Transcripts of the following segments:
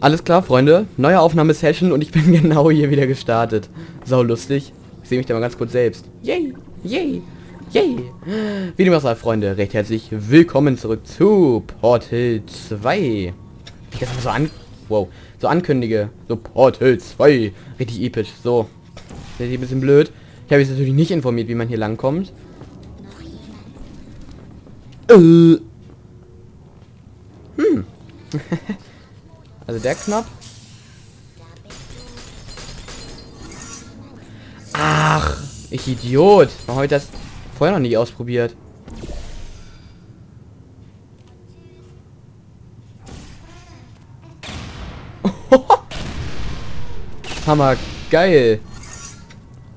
Alles klar, Freunde. Neue Aufnahmesession und ich bin genau hier wieder gestartet. Sau lustig. Ich sehe mich da mal ganz kurz selbst. Yay, yay, yay. Wie dem auch sei, Freunde, recht herzlich willkommen zurück zu Portal 2. Wie ich das so an... Wow. So ankündige. So Portal 2. Richtig episch. So. Das ist ein bisschen blöd. Ich habe jetzt natürlich nicht informiert, wie man hier langkommt. Äh. Hm. also der knapp. Ach, ich Idiot. Warum habe ich das vorher noch nie ausprobiert? Hammer, geil.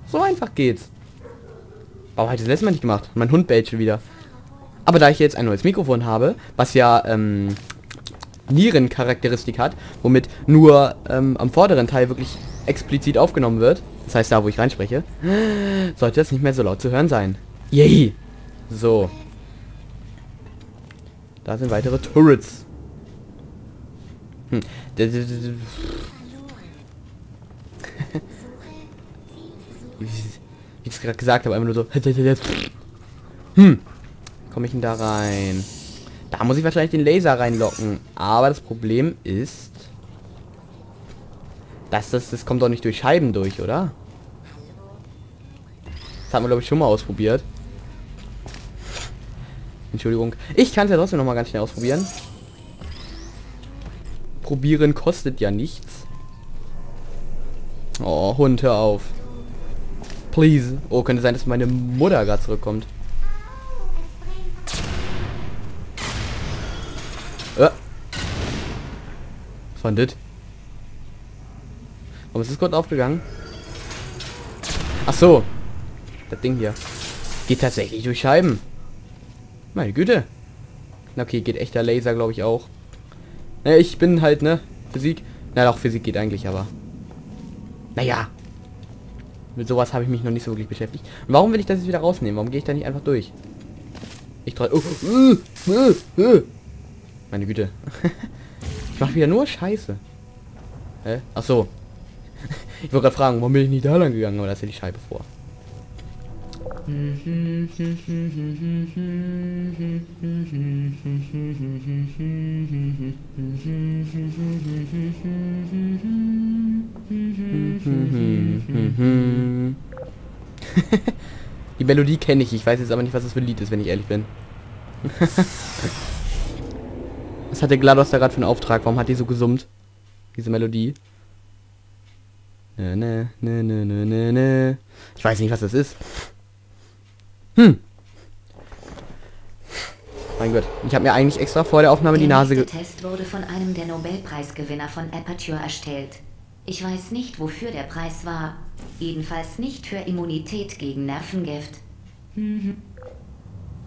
So einfach geht's. Warum habe das letzte Mal nicht gemacht? Mein Hund bellt schon wieder. Aber da ich jetzt ein neues Mikrofon habe, was ja ähm, Nierencharakteristik hat, womit nur ähm, am vorderen Teil wirklich explizit aufgenommen wird, das heißt da, wo ich reinspreche, sollte das nicht mehr so laut zu hören sein. Yay! So. Da sind weitere Turrets. Hm. Wie ich es gerade gesagt habe, einfach nur so. Hm. Komme ich denn da rein? Da muss ich wahrscheinlich den Laser reinlocken. Aber das Problem ist... Dass das, das kommt doch nicht durch Scheiben durch, oder? Das haben wir, glaube ich, schon mal ausprobiert. Entschuldigung. Ich kann es ja trotzdem noch mal ganz schnell ausprobieren. Probieren kostet ja nichts. Oh, Hund, hör auf. Please. Oh, könnte sein, dass meine Mutter gerade zurückkommt. Was war? Warum ist das gerade aufgegangen? Ach so. Das Ding hier. Geht tatsächlich durch Scheiben. Meine Güte. Okay, geht echter Laser, glaube ich, auch. Naja, ich bin halt, ne? Physik. Na doch, Physik geht eigentlich, aber... Naja. Mit sowas habe ich mich noch nicht so wirklich beschäftigt. Und warum will ich das jetzt wieder rausnehmen? Warum gehe ich da nicht einfach durch? Ich treu... Oh. Meine Güte. mache wieder nur Scheiße. Hä? Ach so. Ich wollte gerade fragen, warum bin ich nicht da lang gegangen, aber da ist ja die Scheibe vor. die Melodie kenne ich, ich weiß jetzt aber nicht, was das für ein Lied ist, wenn ich ehrlich bin. was hat der GLaDOS da gerade für einen Auftrag? Warum hat die so gesummt? Diese Melodie. Ne, ne, ne, ne, ne, ne. Ich weiß nicht, was das ist. Hm. Mein Gott, ich habe mir eigentlich extra vor der Aufnahme der die Nase ge... Der Test wurde von einem der Nobelpreisgewinner von Aperture erstellt. Ich weiß nicht, wofür der Preis war. Jedenfalls nicht für Immunität gegen Nervengift. Mhm.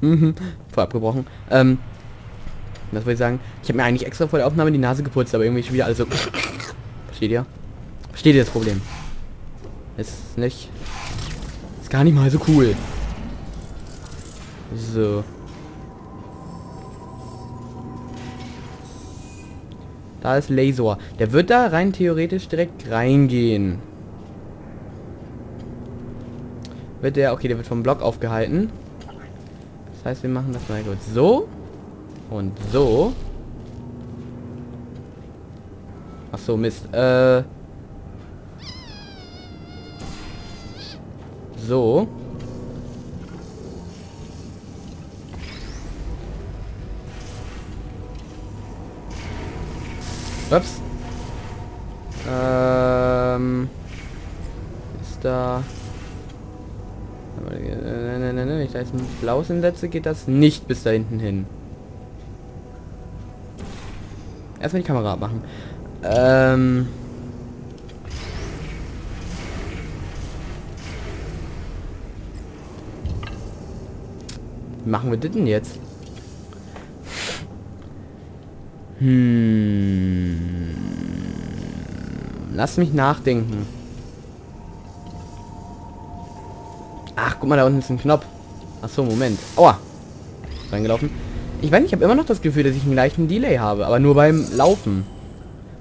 Mhm. Vorab gebrochen. Ähm, was wollte ich sagen? Ich habe mir eigentlich extra vor der Aufnahme die Nase geputzt, aber irgendwie schon wieder alles so... Versteht ihr? Versteht ihr das Problem? Ist nicht... Ist gar nicht mal so cool. So. Da ist Laser. Der wird da rein theoretisch direkt reingehen. Wird der... Okay, der wird vom Block aufgehalten. Das heißt, wir machen das mal kurz so. Und so. Ach so, Mist. Äh... So. Ups. Ähm. Ist da. Wenn ich da jetzt ein blaues hinsetze, geht das nicht bis da hinten hin. Erstmal die Kamera abmachen. Ähm. Wie machen wir das denn jetzt? Hm. Lass mich nachdenken. Ach, guck mal, da unten ist ein Knopf. Ach so, Moment. Aua. Reingelaufen. Ich weiß nicht, ich habe immer noch das Gefühl, dass ich einen leichten Delay habe, aber nur beim Laufen.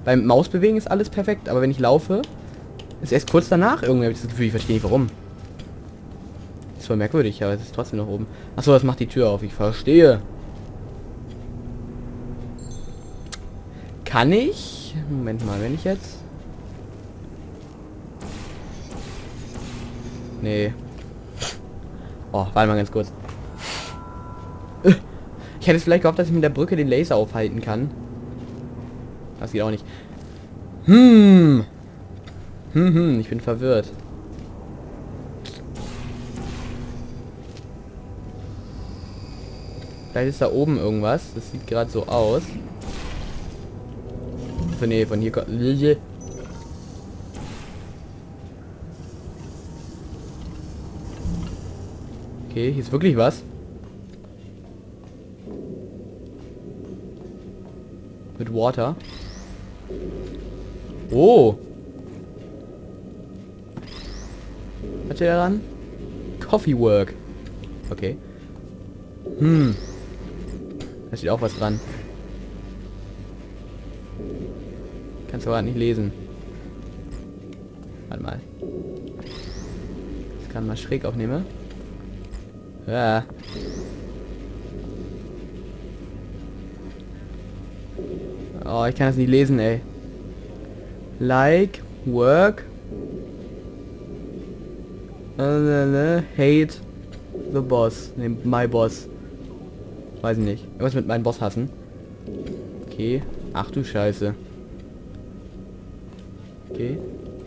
Beim Mausbewegen ist alles perfekt, aber wenn ich laufe, ist erst kurz danach irgendwie, habe ich das Gefühl, ich verstehe nicht warum. Ist voll merkwürdig, aber es ist trotzdem noch oben. Achso, das macht die Tür auf, ich verstehe. Kann ich? Moment mal, wenn ich jetzt... Nee. Oh, warte mal ganz kurz. Ich hätte vielleicht gehofft, dass ich mit der Brücke den Laser aufhalten kann. Das geht auch nicht. Hm. Hm, hm, ich bin verwirrt. Vielleicht ist da oben irgendwas. Das sieht gerade so aus. Also nee, von hier kommt... Okay, hier ist wirklich was. Mit Water. Oh. Was steht da dran? Coffee Work. Okay. Hm. Da steht auch was dran. Kannst du aber nicht lesen. Warte mal. Das kann mal schräg aufnehmen. Ja. Oh, ich kann das nicht lesen, ey. Like, work, hate the boss. Ne, my boss. Weiß ich nicht. Irgendwas mit meinem Boss hassen. Okay. Ach du Scheiße. Okay.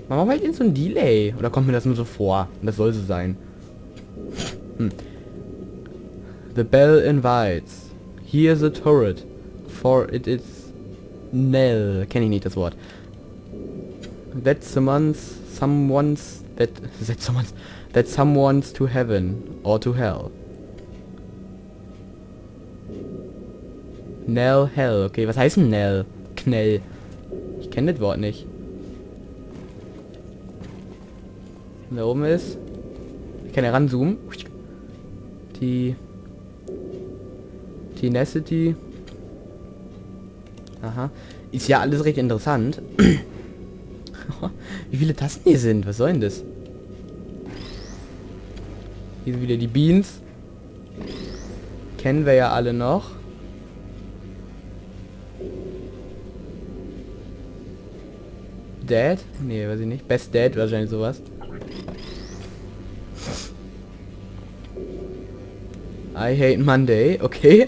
Warum halt in so ein Delay? Oder kommt mir das nur so vor? Und das soll so sein. Hm. The bell invites. Here's a turret. For it is Nell. Kenne ich nicht das Wort. That someone's someone's that that someone's that someone's to heaven or to hell. Nell Hell. Okay, was heißt denn Nell? Knell. Ich kenne das Wort nicht. Da oben ist. Ich kann ja ranzoomen. Die Tenacity. Aha. Ist ja alles recht interessant. Wie viele Tasten hier sind? Was soll denn das? Hier sind wieder die Beans. Kennen wir ja alle noch. Dad? Nee, weiß ich nicht. Best Dad wahrscheinlich sowas. I hate Monday. Okay.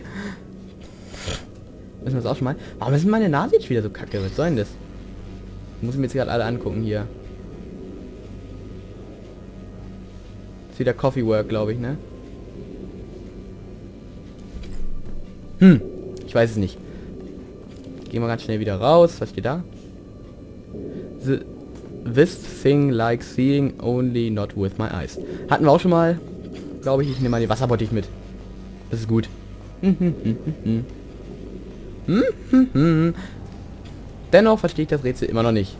Müssen wir das auch schon mal. Warum ist meine Nase jetzt wieder so kacke? Was soll denn das? Muss ich mir jetzt gerade alle angucken hier. ist wieder Coffee Work, glaube ich, ne? Hm. Ich weiß es nicht. Gehen wir ganz schnell wieder raus. Was steht da? The, this thing like seeing only not with my eyes. Hatten wir auch schon mal. Glaube ich, ich nehme mal den Wasserbottich mit. Das ist gut. Hm, hm, hm, hm, hm. Hm, hm, hm. Dennoch verstehe ich das Rätsel immer noch nicht.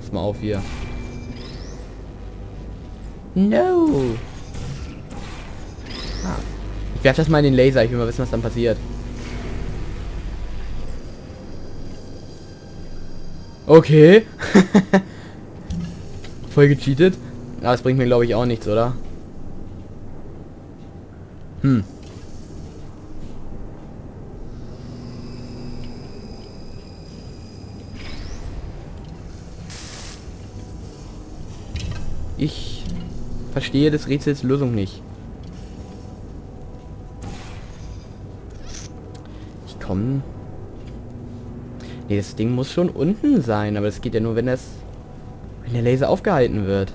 Pass mal auf hier. No. Ah. Ich werfe das mal in den Laser. Ich will mal wissen, was dann passiert. Okay. Voll gecheatet. Aber das bringt mir, glaube ich, auch nichts, oder? Hm. Ich verstehe des Rätsels Lösung nicht. Ich komme... Nee, das Ding muss schon unten sein, aber das geht ja nur, wenn das... Wenn der Laser aufgehalten wird.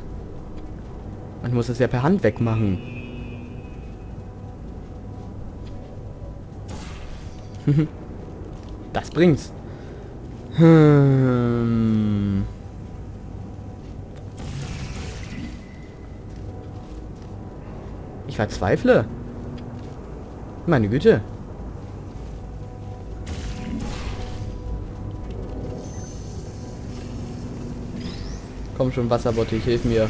Man muss es ja per Hand wegmachen. das bringt's. Hm. Verzweifle. Meine Güte. Komm schon, Wasserbottich, hilf mir.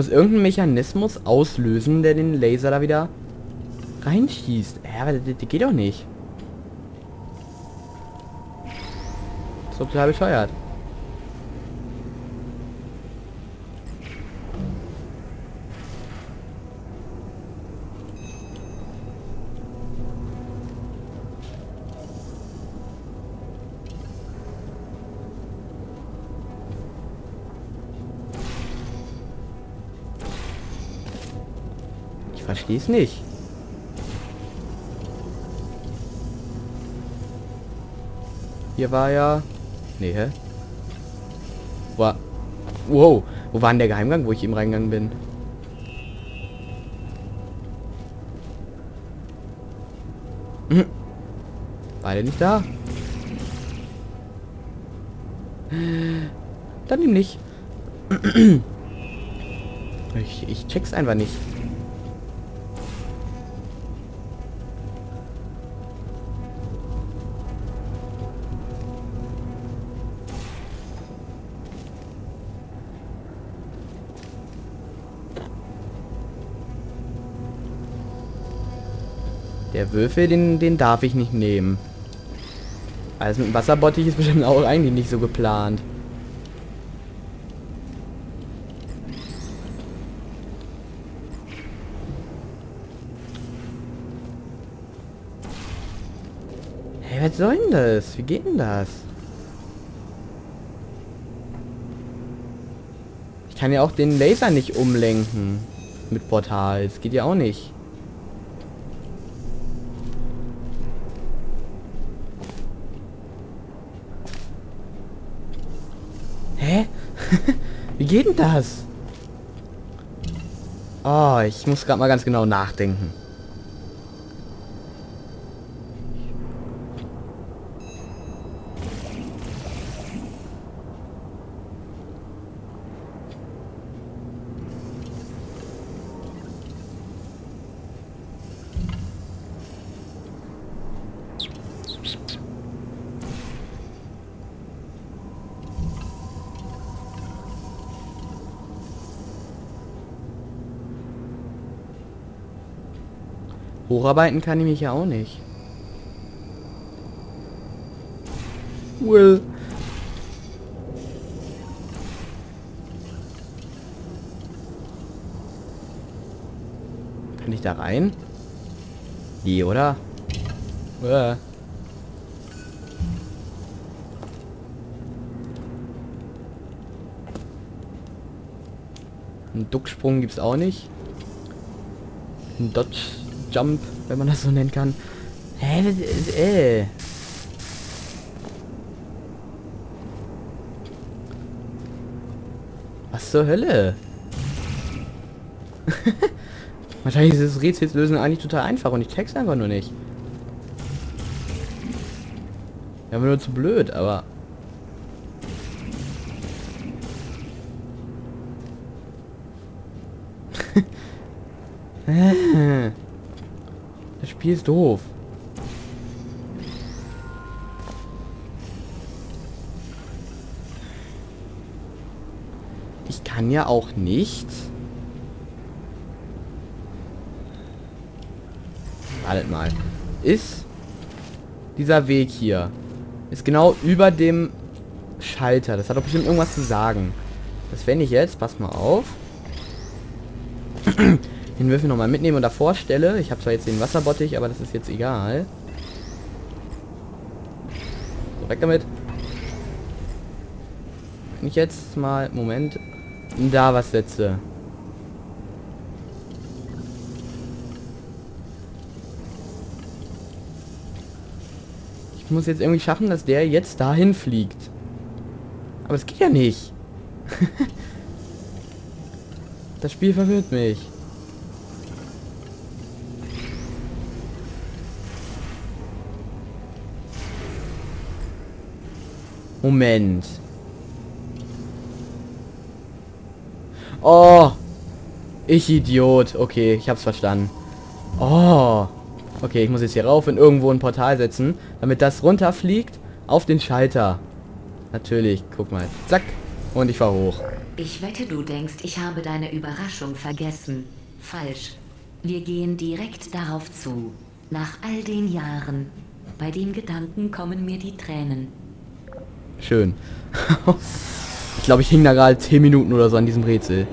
Muss irgendeinen Mechanismus auslösen, der den Laser da wieder reinschießt. Ja, aber das, das geht doch nicht. Das ist total bescheuert. Ich verstehe es nicht. Hier war ja... Nee, hä? War... Wow. Wo war denn der Geheimgang, wo ich eben reingegangen bin? Hm. War der nicht da? Dann ihm nicht. Ich, ich check's einfach nicht. Der Würfel, den, den darf ich nicht nehmen. Alles mit dem Wasserbottich ist bestimmt auch eigentlich nicht so geplant. Hey, was soll denn das? Wie geht denn das? Ich kann ja auch den Laser nicht umlenken. Mit Portal. Das geht ja auch nicht. Hä? Wie geht denn das? Oh, ich muss gerade mal ganz genau nachdenken. Hocharbeiten kann ich mich ja auch nicht. Will. Kann ich da rein? Die, oder? Äh. Ein Ducksprung gibt's auch nicht. Ein Dodge Jump, wenn man das so nennen kann. Hä? Äh. Was zur Hölle? Wahrscheinlich ist das Rätselslösen eigentlich total einfach und ich check's einfach nur nicht. Ja, nur zu blöd, aber... Das Spiel ist doof. Ich kann ja auch nicht... Wartet mal. Ist dieser Weg hier ist genau über dem Schalter. Das hat doch bestimmt irgendwas zu sagen. Das wenn ich jetzt, pass mal auf, den Würfel nochmal mitnehme und davor stelle. Ich habe zwar jetzt den Wasserbottich, aber das ist jetzt egal. So, weg damit. Wenn ich jetzt mal, Moment, da was setze. Ich muss jetzt irgendwie schaffen, dass der jetzt dahin fliegt. Aber es geht ja nicht. das Spiel verwirrt mich. Moment. Oh. Ich Idiot. Okay, ich hab's verstanden. Oh. Okay, ich muss jetzt hier rauf und irgendwo ein Portal setzen, damit das runterfliegt auf den Schalter. Natürlich, guck mal. Zack. Und ich fahr hoch. Ich wette, du denkst, ich habe deine Überraschung vergessen. Falsch. Wir gehen direkt darauf zu. Nach all den Jahren. Bei dem Gedanken kommen mir die Tränen. Schön. ich glaube, ich hing da gerade 10 Minuten oder so an diesem Rätsel.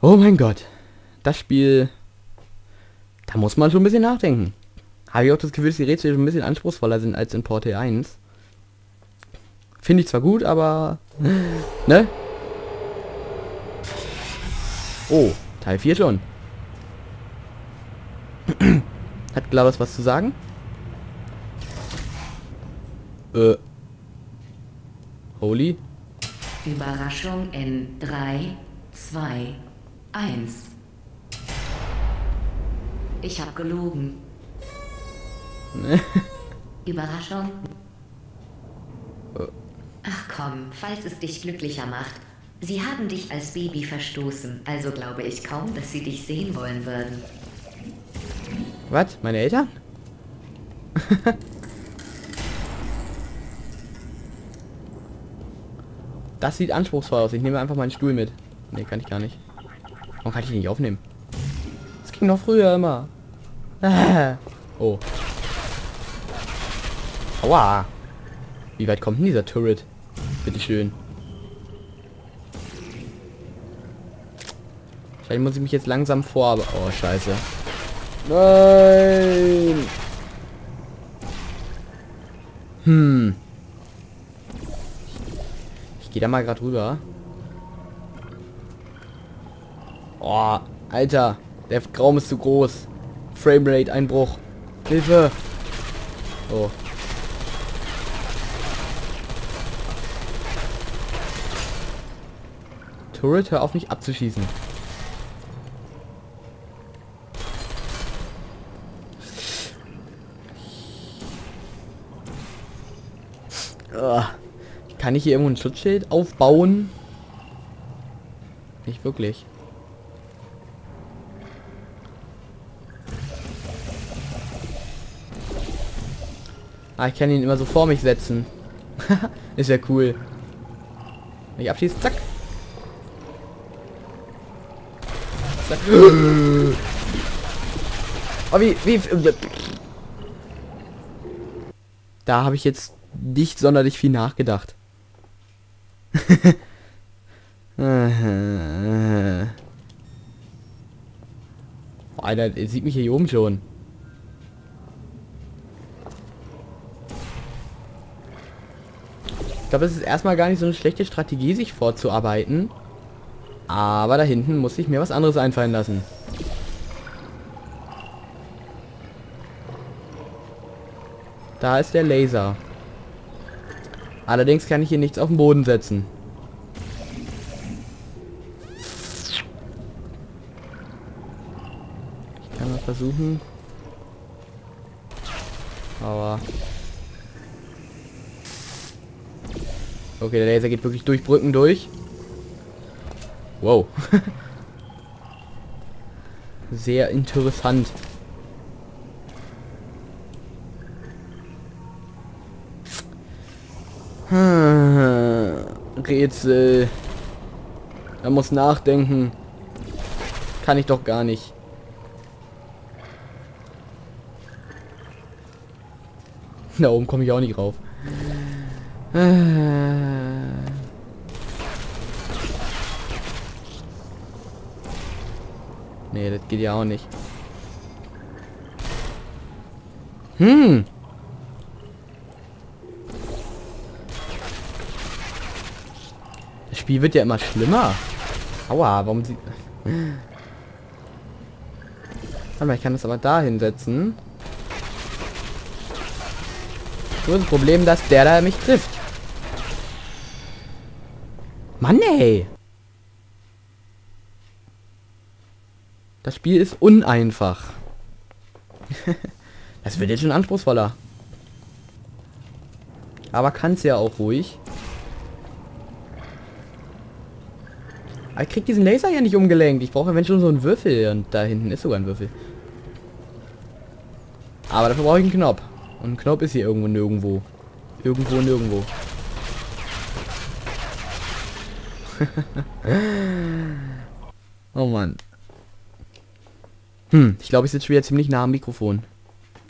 Oh mein Gott. Das Spiel... Da muss man schon ein bisschen nachdenken. Habe ich auch das Gefühl, dass die Rätsel schon ein bisschen anspruchsvoller sind als in Portal 1. Finde ich zwar gut, aber... Ne? Oh, Teil 4 schon. Hat Glavas was zu sagen? Äh. Holy? Überraschung in 3, 2, 1. Ich habe gelogen. Überraschung? Ach komm, falls es dich glücklicher macht. Sie haben dich als Baby verstoßen, also glaube ich kaum, dass sie dich sehen wollen würden. Was? Meine Eltern? das sieht anspruchsvoll aus. Ich nehme einfach meinen Stuhl mit. Ne, kann ich gar nicht. Warum kann ich nicht aufnehmen? Das ging noch früher immer. Oh. Aua. Wie weit kommt denn dieser Turret? Bitteschön. Vielleicht muss ich mich jetzt langsam vor... Oh, scheiße. Nein! Hm. Gehe da mal gerade rüber. Oh, Alter. Der Raum ist zu groß. Framerate Einbruch. Hilfe. Oh. Turret, hör auf mich abzuschießen. Kann ich hier irgendwo ein Schutzschild aufbauen? Nicht wirklich. Ah, ich kann ihn immer so vor mich setzen. Ist ja cool. Wenn ich abschieße, zack. zack. Oh, wie, wie, da habe ich jetzt nicht sonderlich viel nachgedacht. Alter, er sieht mich hier oben schon. Ich glaube, es ist erstmal gar nicht so eine schlechte Strategie, sich vorzuarbeiten. Aber da hinten muss ich mir was anderes einfallen lassen. Da ist der Laser. Allerdings kann ich hier nichts auf den Boden setzen. Versuchen. Aber... Okay, der Laser geht wirklich durch Brücken durch. Wow. Sehr interessant. Rätsel. Er muss nachdenken. Kann ich doch gar nicht. Da oben komme ich auch nicht rauf. Nee, das geht ja auch nicht. Hm. Spiel wird ja immer schlimmer. Aua, warum sie... Warte mal, ich kann das aber da hinsetzen. Nur das Problem, dass der da mich trifft. Mann, ey. Das Spiel ist uneinfach. das wird jetzt schon anspruchsvoller. Aber kann es ja auch ruhig. Aber ich krieg diesen Laser ja nicht umgelenkt. Ich brauche wenn schon so einen Würfel. Und da hinten ist sogar ein Würfel. Aber dafür brauche ich einen Knopf. Und ein Knopf ist hier irgendwo nirgendwo. Irgendwo nirgendwo. oh Mann. Hm, ich glaube, ich sitze wieder ziemlich nah am Mikrofon.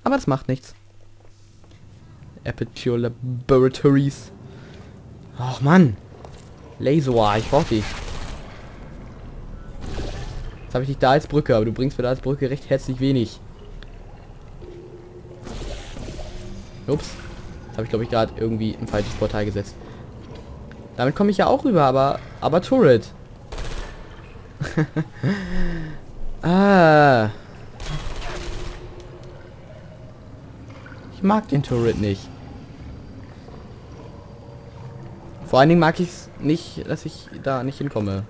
Aber das macht nichts. Aperture Laboratories. Ach Mann. Laser, ich brauch dich. Jetzt habe ich dich da als Brücke, aber du bringst mir da als Brücke recht herzlich wenig. Ups. Jetzt habe ich, glaube ich, gerade irgendwie ein falsches Portal gesetzt. Damit komme ich ja auch rüber, aber... Aber Turret. ah. Ich mag den Turret nicht. Vor allen Dingen mag ich es nicht, dass ich da nicht hinkomme.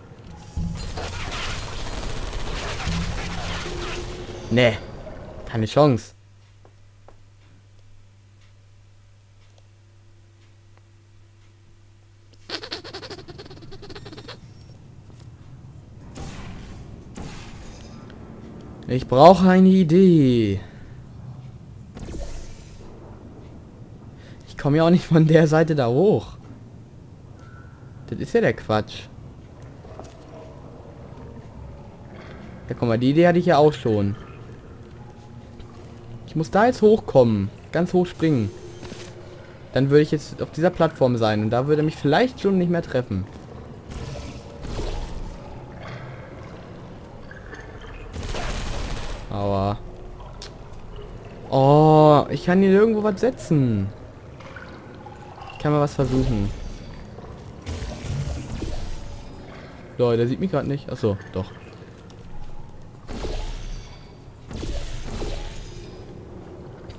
Nee. Keine Chance. Ich brauche eine Idee. Ich komme ja auch nicht von der Seite da hoch. Das ist ja der Quatsch. Ja, guck mal, die Idee hatte ich ja auch schon. Ich muss da jetzt hochkommen. Ganz hoch springen. Dann würde ich jetzt auf dieser Plattform sein. Und da würde mich vielleicht schon nicht mehr treffen. Aua. Ich kann hier irgendwo was setzen. Ich kann mal was versuchen. Leute, der sieht mich gerade nicht. Achso, doch.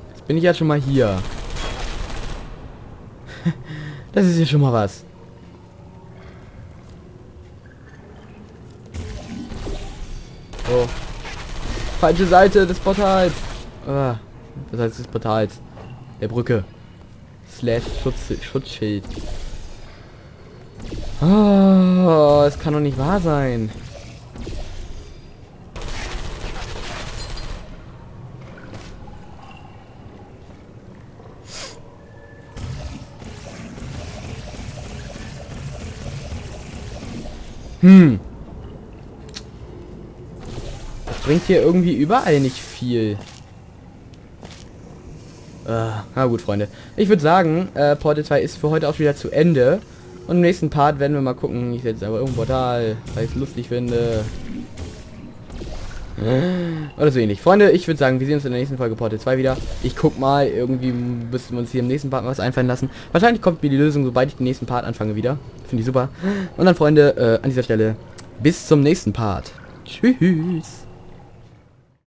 Jetzt bin ich ja schon mal hier. das ist ja schon mal was. Oh. Falsche Seite des Portals. Ah, das heißt des Portals. Der Brücke. Slash Schutz Schutzschild. Oh, es kann doch nicht wahr sein. Hm. Das bringt hier irgendwie überall nicht viel. Äh, na gut, Freunde. Ich würde sagen, äh, Portal 2 ist für heute auch wieder zu Ende. Und im nächsten Part werden wir mal gucken. Ich setze aber irgendwo Portal, weil ich es lustig finde. Oder so ähnlich. Freunde, ich würde sagen, wir sehen uns in der nächsten Folge Portal 2 wieder. Ich guck mal, irgendwie müssen wir uns hier im nächsten Part was einfallen lassen. Wahrscheinlich kommt mir die Lösung, sobald ich den nächsten Part anfange wieder. Finde ich super. Und dann, Freunde, äh, an dieser Stelle, bis zum nächsten Part. Tschüss.